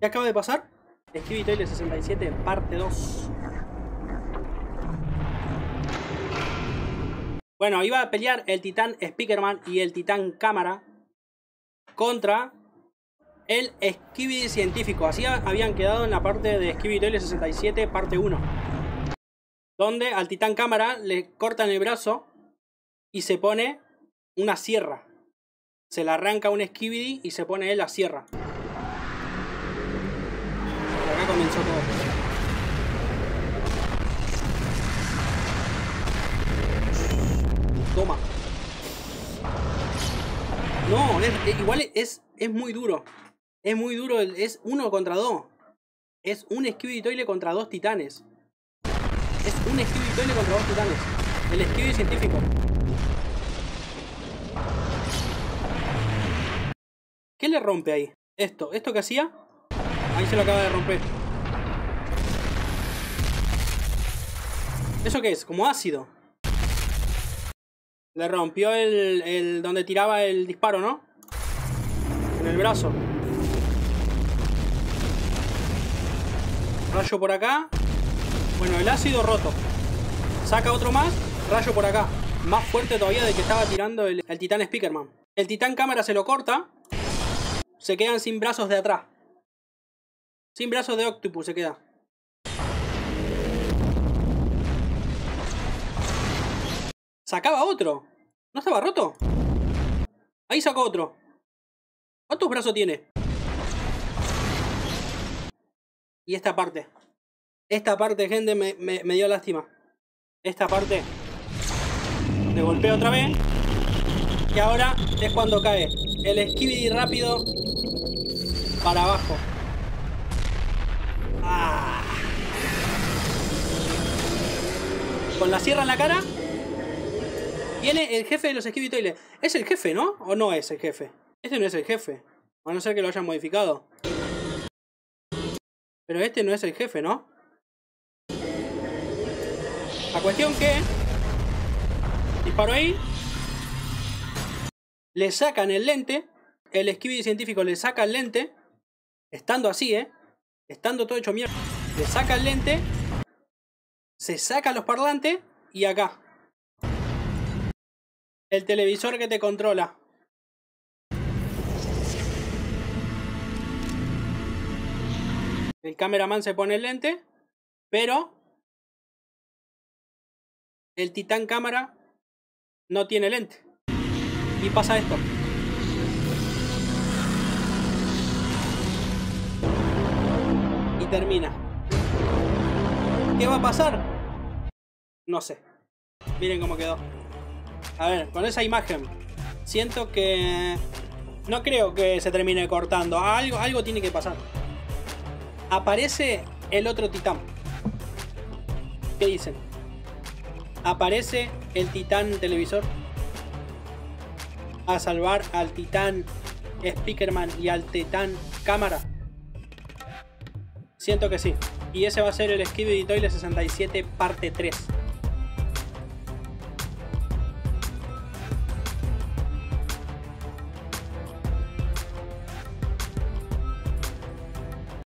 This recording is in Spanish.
¿Qué acaba de pasar? Skibidi Toilet 67, parte 2. Bueno, iba a pelear el titán Speakerman y el titán Cámara contra el Skibidi científico. Así habían quedado en la parte de Skibidi Toilet 67, parte 1. Donde al titán Cámara le cortan el brazo y se pone una sierra. Se le arranca un Skibidi y se pone él la sierra. Acá comenzó todo. Toma. No, es, igual es, es muy duro. Es muy duro, es uno contra dos. Es un Skibidi Toilet contra dos titanes. Es un Skibidi Toilet contra dos titanes. El Skibidi científico. ¿Qué le rompe ahí? Esto, ¿esto que hacía? Ahí se lo acaba de romper. ¿Eso qué es? Como ácido. Le rompió el, el donde tiraba el disparo, ¿no? En el brazo. Rayo por acá. Bueno, el ácido roto. Saca otro más. Rayo por acá. Más fuerte todavía de que estaba tirando el, el titán Speakerman. El titán cámara se lo corta se quedan sin brazos de atrás. Sin brazos de Octopus se queda. Sacaba otro. ¿No estaba roto? Ahí sacó otro. ¿Cuántos brazos tiene? Y esta parte. Esta parte, gente, me, dio lástima. Esta parte. Le golpeo otra vez. Y ahora es cuando cae el skibidi rápido para abajo. Ah. Con la sierra en la cara. Viene el jefe de los Skibidi Toilet. ¿Es el jefe, no? ¿O no es el jefe? Este no es el jefe. A no ser que lo hayan modificado. Pero este no es el jefe, ¿no? La cuestión que... Disparo ahí. Le sacan el lente. El Skibidi científico le saca el lente. Estando así, ¿eh? Estando todo hecho mierda. Le saca el lente. Se saca los parlantes. Y acá. El televisor que te controla. El cameraman se pone el lente. Pero... El titán cámara no tiene lente. Y pasa esto. Termina. ¿Qué va a pasar? No sé. Miren cómo quedó. A ver, con esa imagen. Siento que... No creo que se termine cortando. Algo, algo tiene que pasar. Aparece el otro titán. ¿Qué dicen? Aparece el titán televisor. A salvar al titán Speakerman y al titán cámara. Siento que sí. Y ese va a ser el Skibidi Toilet 67 parte 3.